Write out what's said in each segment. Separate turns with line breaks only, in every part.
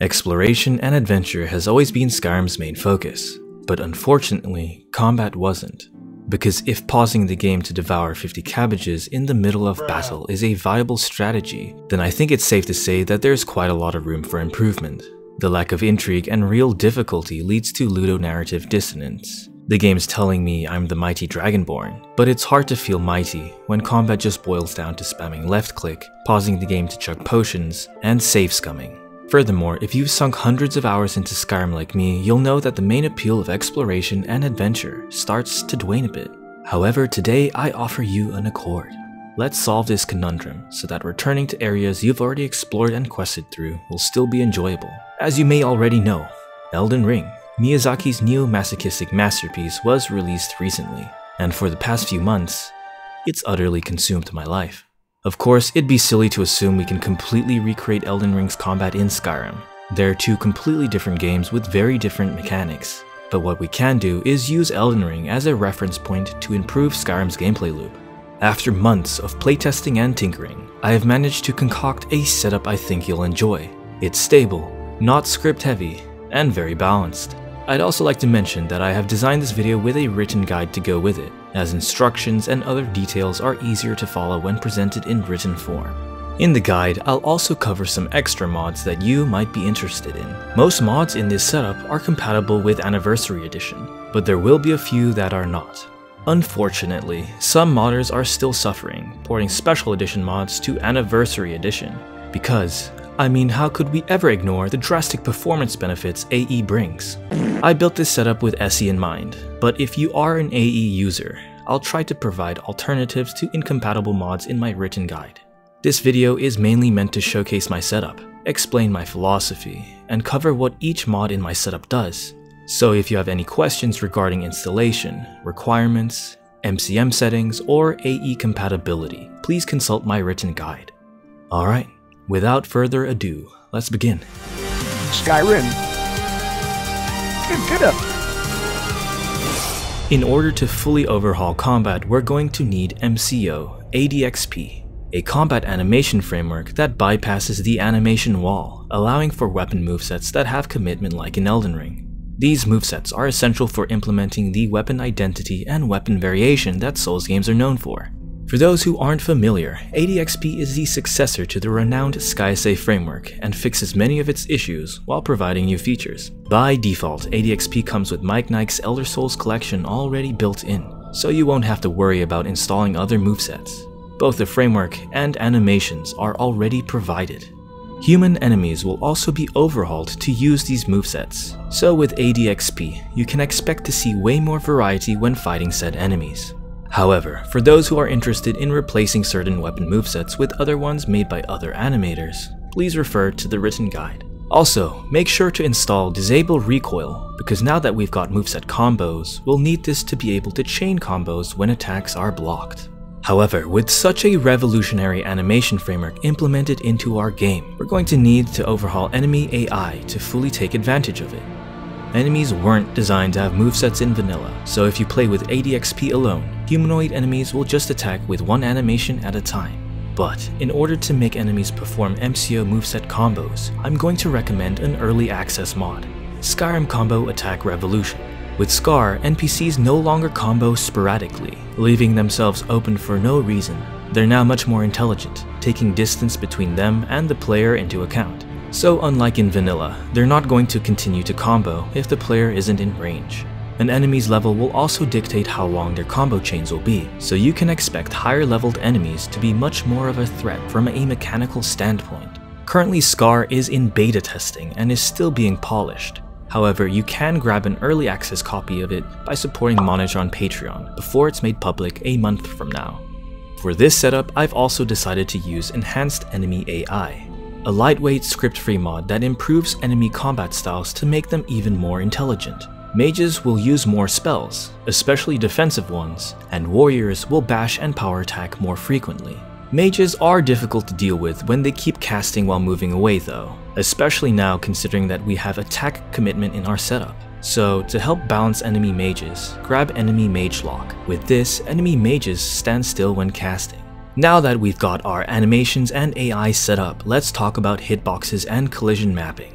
Exploration and adventure has always been Skyrim's main focus, but unfortunately, combat wasn't. Because if pausing the game to devour 50 cabbages in the middle of battle is a viable strategy, then I think it's safe to say that there's quite a lot of room for improvement. The lack of intrigue and real difficulty leads to ludonarrative dissonance. The game's telling me I'm the mighty Dragonborn, but it's hard to feel mighty when combat just boils down to spamming left click, pausing the game to chug potions, and save scumming. Furthermore, if you've sunk hundreds of hours into Skyrim like me, you'll know that the main appeal of exploration and adventure starts to dwane a bit. However, today I offer you an accord. Let's solve this conundrum so that returning to areas you've already explored and quested through will still be enjoyable. As you may already know, Elden Ring, Miyazaki's neo-masochistic masterpiece was released recently, and for the past few months, it's utterly consumed my life. Of course, it'd be silly to assume we can completely recreate Elden Ring's combat in Skyrim. They're two completely different games with very different mechanics. But what we can do is use Elden Ring as a reference point to improve Skyrim's gameplay loop. After months of playtesting and tinkering, I have managed to concoct a setup I think you'll enjoy. It's stable, not script heavy, and very balanced. I'd also like to mention that I have designed this video with a written guide to go with it, as instructions and other details are easier to follow when presented in written form. In the guide, I'll also cover some extra mods that you might be interested in. Most mods in this setup are compatible with Anniversary Edition, but there will be a few that are not. Unfortunately, some modders are still suffering, porting Special Edition mods to Anniversary Edition, because I mean, how could we ever ignore the drastic performance benefits AE brings? I built this setup with SE in mind, but if you are an AE user, I'll try to provide alternatives to incompatible mods in my written guide. This video is mainly meant to showcase my setup, explain my philosophy, and cover what each mod in my setup does. So if you have any questions regarding installation, requirements, MCM settings, or AE compatibility, please consult my written guide. Alright, Without further ado, let's begin.
Skyrim. Get, up.
In order to fully overhaul combat, we're going to need MCO ADXP, a combat animation framework that bypasses the animation wall, allowing for weapon movesets that have commitment like in Elden Ring. These movesets are essential for implementing the weapon identity and weapon variation that Souls games are known for. For those who aren't familiar, ADXP is the successor to the renowned SkySafe framework and fixes many of its issues while providing new features. By default, ADXP comes with Mike Nike's Elder Souls collection already built in, so you won't have to worry about installing other movesets. Both the framework and animations are already provided. Human enemies will also be overhauled to use these movesets, so with ADXP, you can expect to see way more variety when fighting said enemies. However, for those who are interested in replacing certain weapon movesets with other ones made by other animators, please refer to the written guide. Also, make sure to install Disable Recoil, because now that we've got moveset combos, we'll need this to be able to chain combos when attacks are blocked. However, with such a revolutionary animation framework implemented into our game, we're going to need to overhaul enemy AI to fully take advantage of it. Enemies weren't designed to have movesets in vanilla, so if you play with ADXP alone, humanoid enemies will just attack with one animation at a time. But in order to make enemies perform MCO moveset combos, I'm going to recommend an early access mod, Skyrim Combo Attack Revolution. With Scar, NPCs no longer combo sporadically, leaving themselves open for no reason. They're now much more intelligent, taking distance between them and the player into account. So unlike in vanilla, they're not going to continue to combo if the player isn't in range. An enemy's level will also dictate how long their combo chains will be, so you can expect higher leveled enemies to be much more of a threat from a mechanical standpoint. Currently Scar is in beta testing and is still being polished. However, you can grab an early access copy of it by supporting Monitor on Patreon before it's made public a month from now. For this setup, I've also decided to use Enhanced Enemy AI, a lightweight script-free mod that improves enemy combat styles to make them even more intelligent. Mages will use more spells, especially defensive ones, and warriors will bash and power attack more frequently. Mages are difficult to deal with when they keep casting while moving away though, especially now considering that we have attack commitment in our setup. So to help balance enemy mages, grab enemy mage lock. With this, enemy mages stand still when casting. Now that we've got our animations and AI set up, let's talk about hitboxes and collision mapping.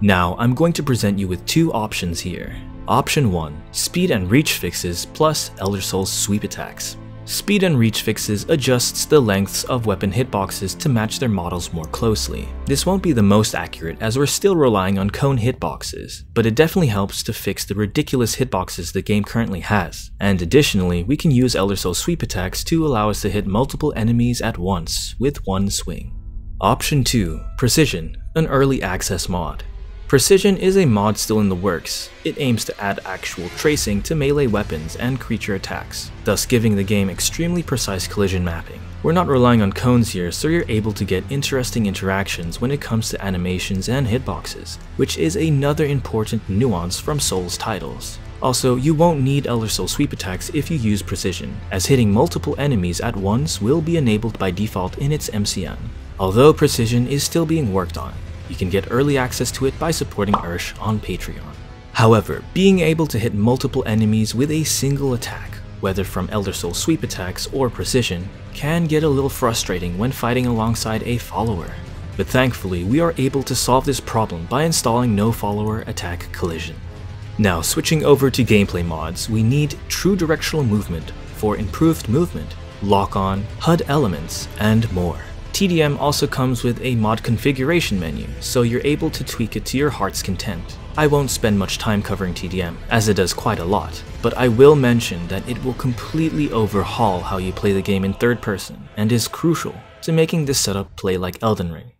Now, I'm going to present you with two options here. Option 1 Speed and Reach Fixes plus Elder Souls Sweep Attacks. Speed and Reach Fixes adjusts the lengths of weapon hitboxes to match their models more closely. This won't be the most accurate as we're still relying on cone hitboxes, but it definitely helps to fix the ridiculous hitboxes the game currently has. And additionally, we can use Elder Souls Sweep Attacks to allow us to hit multiple enemies at once with one swing. Option 2 Precision, an early access mod. Precision is a mod still in the works. It aims to add actual tracing to melee weapons and creature attacks, thus giving the game extremely precise collision mapping. We're not relying on cones here, so you're able to get interesting interactions when it comes to animations and hitboxes, which is another important nuance from Souls titles. Also, you won't need Elder Soul sweep attacks if you use precision, as hitting multiple enemies at once will be enabled by default in its MCM, although precision is still being worked on. You can get early access to it by supporting Ersh on Patreon. However, being able to hit multiple enemies with a single attack, whether from Elder Soul sweep attacks or precision, can get a little frustrating when fighting alongside a follower. But thankfully, we are able to solve this problem by installing no follower attack collision. Now switching over to gameplay mods, we need true directional movement for improved movement, lock-on, HUD elements, and more. TDM also comes with a mod configuration menu, so you're able to tweak it to your heart's content. I won't spend much time covering TDM, as it does quite a lot, but I will mention that it will completely overhaul how you play the game in third person, and is crucial to making this setup play like Elden Ring.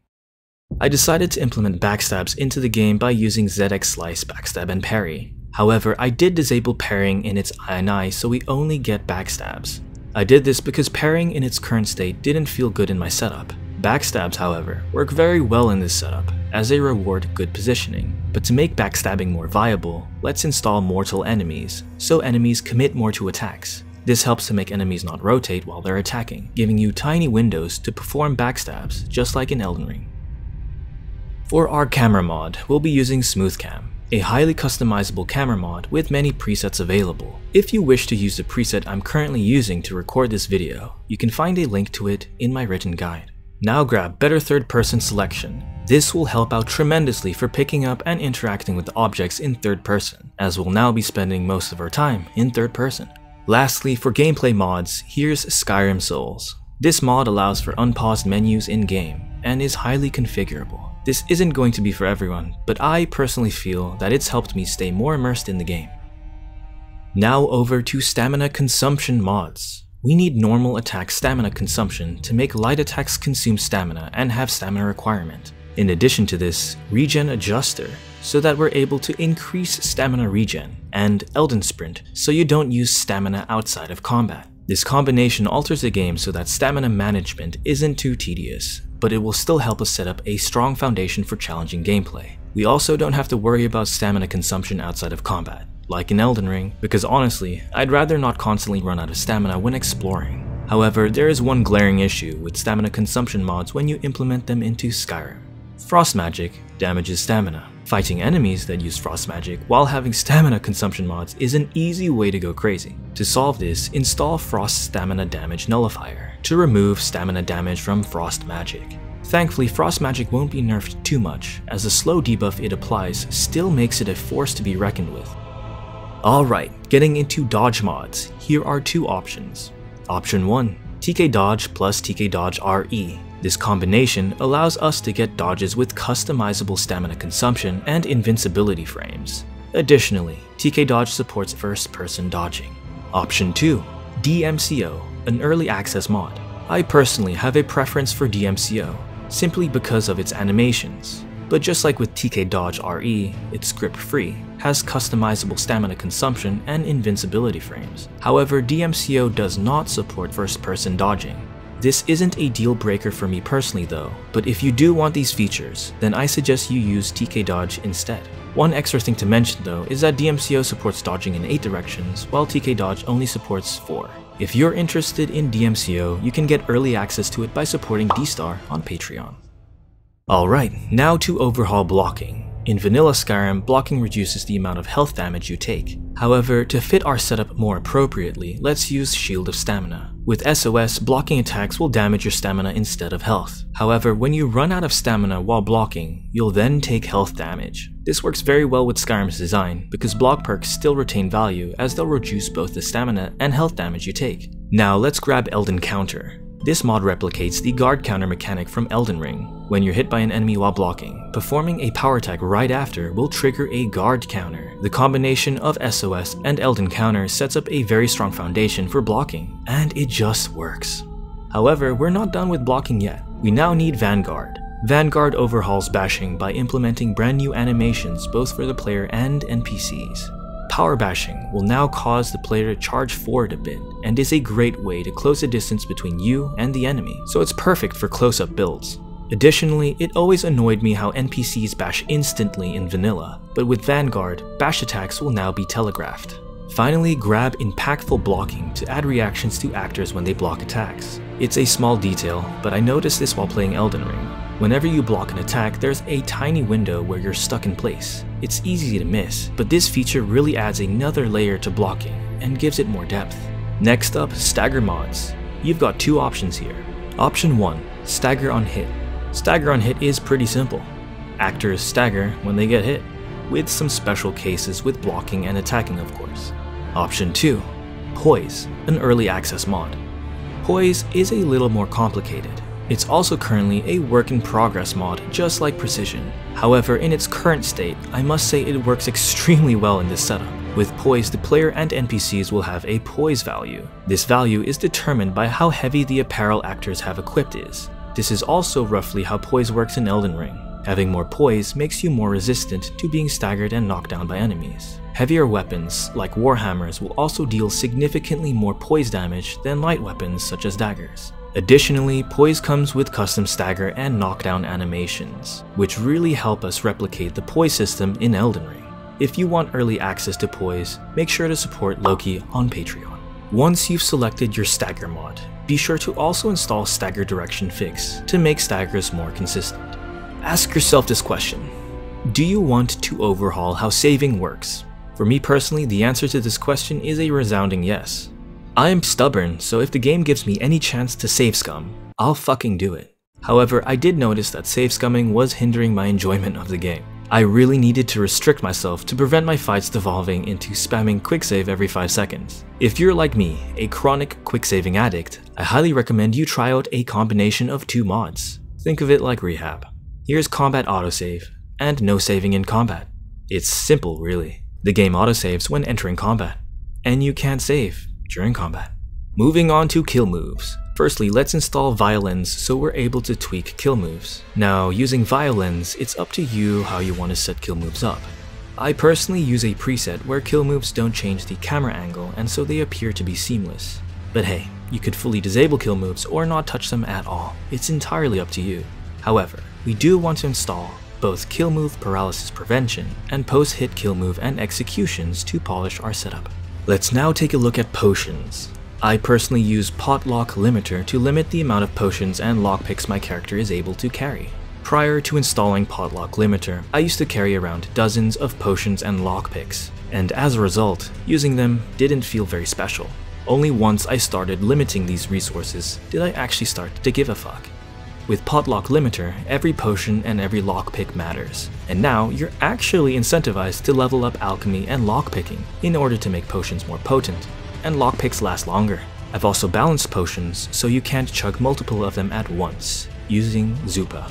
I decided to implement backstabs into the game by using ZX Slice, Backstab, and Parry. However, I did disable parrying in its INI so we only get backstabs. I did this because parrying in its current state didn't feel good in my setup. Backstabs, however, work very well in this setup, as they reward good positioning. But to make backstabbing more viable, let's install mortal enemies, so enemies commit more to attacks. This helps to make enemies not rotate while they're attacking, giving you tiny windows to perform backstabs, just like in Elden Ring. For our camera mod, we'll be using SmoothCam, a highly customizable camera mod with many presets available. If you wish to use the preset I'm currently using to record this video, you can find a link to it in my written guide. Now grab better third person selection. This will help out tremendously for picking up and interacting with objects in third person, as we'll now be spending most of our time in third person. Lastly, for gameplay mods, here's Skyrim Souls. This mod allows for unpaused menus in-game, and is highly configurable. This isn't going to be for everyone, but I personally feel that it's helped me stay more immersed in the game. Now over to stamina consumption mods. We need normal attack stamina consumption to make light attacks consume stamina and have stamina requirement. In addition to this, regen adjuster, so that we're able to increase stamina regen, and Elden Sprint, so you don't use stamina outside of combat. This combination alters the game so that stamina management isn't too tedious, but it will still help us set up a strong foundation for challenging gameplay. We also don't have to worry about stamina consumption outside of combat, like in Elden Ring, because honestly, I'd rather not constantly run out of stamina when exploring. However, there is one glaring issue with stamina consumption mods when you implement them into Skyrim. Frost magic damages stamina. Fighting enemies that use frost magic while having stamina consumption mods is an easy way to go crazy. To solve this, install Frost Stamina Damage Nullifier to remove stamina damage from frost magic. Thankfully, frost magic won't be nerfed too much, as the slow debuff it applies still makes it a force to be reckoned with. Alright, getting into dodge mods, here are two options. Option 1, TK Dodge plus TK Dodge RE this combination allows us to get dodges with customizable stamina consumption and invincibility frames. Additionally, TK Dodge supports first-person dodging. Option 2. DMCO, an early access mod. I personally have a preference for DMCO, simply because of its animations. But just like with TK Dodge RE, it's script-free, has customizable stamina consumption and invincibility frames. However, DMCO does not support first-person dodging, this isn't a deal breaker for me personally though, but if you do want these features, then I suggest you use TK Dodge instead. One extra thing to mention though is that DMCO supports dodging in 8 directions, while TK Dodge only supports 4. If you're interested in DMCO, you can get early access to it by supporting Distar on Patreon. Alright, now to overhaul blocking. In vanilla Skyrim, blocking reduces the amount of health damage you take. However, to fit our setup more appropriately, let's use Shield of Stamina. With SOS, blocking attacks will damage your stamina instead of health. However, when you run out of stamina while blocking, you'll then take health damage. This works very well with Skyrim's design, because block perks still retain value as they'll reduce both the stamina and health damage you take. Now let's grab Elden Counter. This mod replicates the guard counter mechanic from Elden Ring. When you're hit by an enemy while blocking, performing a power attack right after will trigger a guard counter. The combination of SOS and Elden counter sets up a very strong foundation for blocking, and it just works. However, we're not done with blocking yet. We now need Vanguard. Vanguard overhauls bashing by implementing brand new animations both for the player and NPCs. Power bashing will now cause the player to charge forward a bit, and is a great way to close the distance between you and the enemy, so it's perfect for close-up builds. Additionally, it always annoyed me how NPCs bash instantly in vanilla, but with Vanguard, bash attacks will now be telegraphed. Finally, grab impactful blocking to add reactions to actors when they block attacks. It's a small detail, but I noticed this while playing Elden Ring. Whenever you block an attack, there's a tiny window where you're stuck in place. It's easy to miss, but this feature really adds another layer to blocking and gives it more depth. Next up, stagger mods. You've got two options here. Option 1, stagger on hit. Stagger on hit is pretty simple. Actors stagger when they get hit, with some special cases with blocking and attacking of course. Option 2, Poise, an early access mod. Poise is a little more complicated. It's also currently a work in progress mod, just like Precision. However, in its current state, I must say it works extremely well in this setup. With Poise, the player and NPCs will have a Poise value. This value is determined by how heavy the apparel actors have equipped is. This is also roughly how Poise works in Elden Ring. Having more Poise makes you more resistant to being staggered and knocked down by enemies. Heavier weapons, like Warhammers, will also deal significantly more Poise damage than light weapons such as daggers. Additionally, Poise comes with custom stagger and knockdown animations, which really help us replicate the Poise system in Elden Ring. If you want early access to Poise, make sure to support Loki on Patreon. Once you've selected your stagger mod, be sure to also install Stagger Direction Fix to make staggers more consistent. Ask yourself this question. Do you want to overhaul how saving works? For me personally, the answer to this question is a resounding yes. I am stubborn, so if the game gives me any chance to save scum, I'll fucking do it. However, I did notice that save scumming was hindering my enjoyment of the game. I really needed to restrict myself to prevent my fights devolving into spamming quick save every 5 seconds. If you're like me, a chronic quick saving addict, I highly recommend you try out a combination of two mods. Think of it like rehab. Here's combat autosave, and no saving in combat. It's simple really. The game autosaves when entering combat, and you can't save during combat. Moving on to kill moves. Firstly, let's install Violens so we're able to tweak kill moves. Now, using Violens, it's up to you how you want to set kill moves up. I personally use a preset where kill moves don't change the camera angle and so they appear to be seamless. But hey, you could fully disable kill moves or not touch them at all, it's entirely up to you. However, we do want to install both kill move paralysis prevention and post hit kill move and executions to polish our setup. Let's now take a look at potions. I personally use Potlock Limiter to limit the amount of potions and lockpicks my character is able to carry. Prior to installing Potlock Limiter, I used to carry around dozens of potions and lockpicks, and as a result, using them didn't feel very special. Only once I started limiting these resources did I actually start to give a fuck. With Potlock Limiter, every potion and every lockpick matters, and now you're actually incentivized to level up alchemy and lockpicking in order to make potions more potent, and lockpicks last longer. I've also balanced potions so you can't chug multiple of them at once, using Zupa.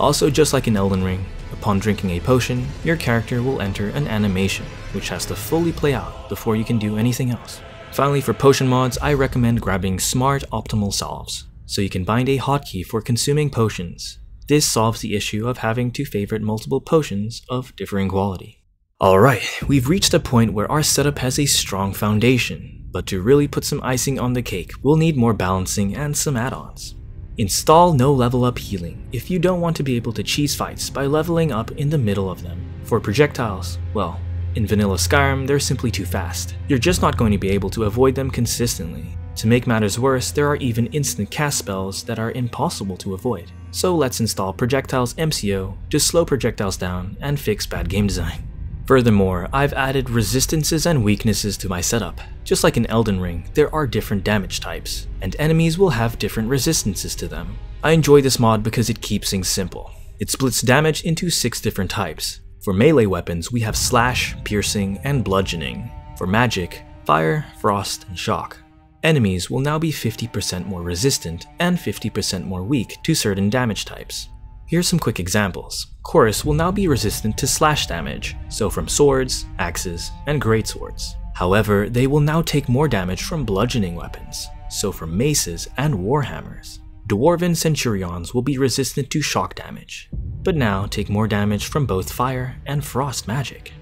Also just like in Elden Ring, upon drinking a potion, your character will enter an animation, which has to fully play out before you can do anything else. Finally for potion mods, I recommend grabbing Smart Optimal Solves so you can bind a hotkey for consuming potions. This solves the issue of having to favorite multiple potions of differing quality. Alright, we've reached a point where our setup has a strong foundation, but to really put some icing on the cake, we'll need more balancing and some add-ons. Install no level up healing if you don't want to be able to cheese fights by leveling up in the middle of them. For projectiles, well, in vanilla Skyrim, they're simply too fast. You're just not going to be able to avoid them consistently. To make matters worse, there are even instant cast spells that are impossible to avoid. So let's install Projectiles MCO to slow projectiles down and fix bad game design. Furthermore, I've added resistances and weaknesses to my setup. Just like in Elden Ring, there are different damage types, and enemies will have different resistances to them. I enjoy this mod because it keeps things simple. It splits damage into 6 different types. For melee weapons, we have Slash, Piercing, and Bludgeoning. For magic, Fire, Frost, and Shock. Enemies will now be 50% more resistant and 50% more weak to certain damage types. Here's some quick examples. Chorus will now be resistant to slash damage, so from swords, axes, and greatswords. However, they will now take more damage from bludgeoning weapons, so from maces and warhammers. Dwarven Centurions will be resistant to shock damage, but now take more damage from both fire and frost magic.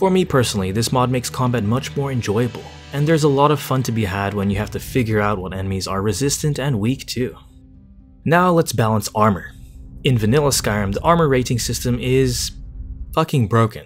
For me personally, this mod makes combat much more enjoyable, and there's a lot of fun to be had when you have to figure out what enemies are resistant and weak to. Now let's balance armor. In vanilla Skyrim, the armor rating system is fucking broken.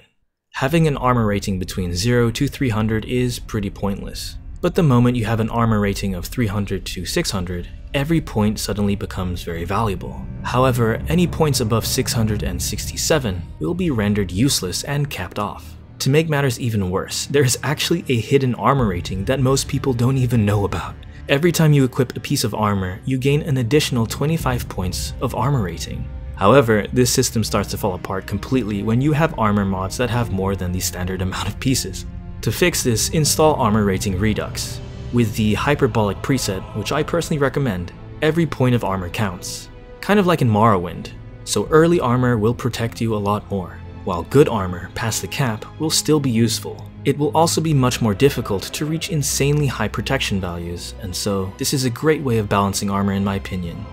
Having an armor rating between 0 to 300 is pretty pointless. But the moment you have an armor rating of 300 to 600, every point suddenly becomes very valuable. However, any points above 667 will be rendered useless and capped off. To make matters even worse, there is actually a hidden armor rating that most people don't even know about. Every time you equip a piece of armor, you gain an additional 25 points of armor rating. However, this system starts to fall apart completely when you have armor mods that have more than the standard amount of pieces. To fix this, install Armor Rating Redux. With the Hyperbolic preset, which I personally recommend, every point of armor counts. Kind of like in Morrowind, so early armor will protect you a lot more, while good armor past the cap will still be useful. It will also be much more difficult to reach insanely high protection values, and so this is a great way of balancing armor in my opinion.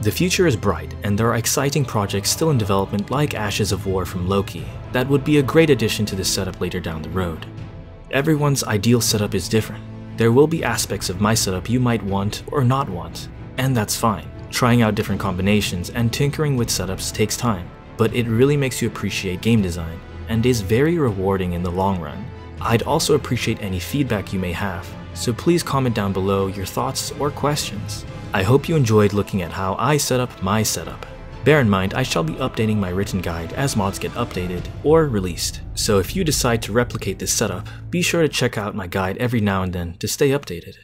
The future is bright, and there are exciting projects still in development like Ashes of War from Loki that would be a great addition to this setup later down the road. Everyone's ideal setup is different. There will be aspects of my setup you might want or not want, and that's fine. Trying out different combinations and tinkering with setups takes time, but it really makes you appreciate game design, and is very rewarding in the long run. I'd also appreciate any feedback you may have, so please comment down below your thoughts or questions. I hope you enjoyed looking at how I set up my setup. Bear in mind, I shall be updating my written guide as mods get updated or released, so if you decide to replicate this setup, be sure to check out my guide every now and then to stay updated.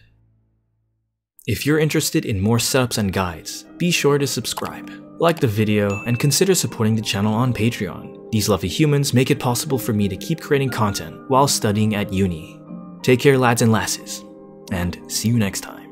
If you're interested in more setups and guides, be sure to subscribe, like the video, and consider supporting the channel on Patreon. These lovely humans make it possible for me to keep creating content while studying at uni. Take care lads and lasses, and see you next time.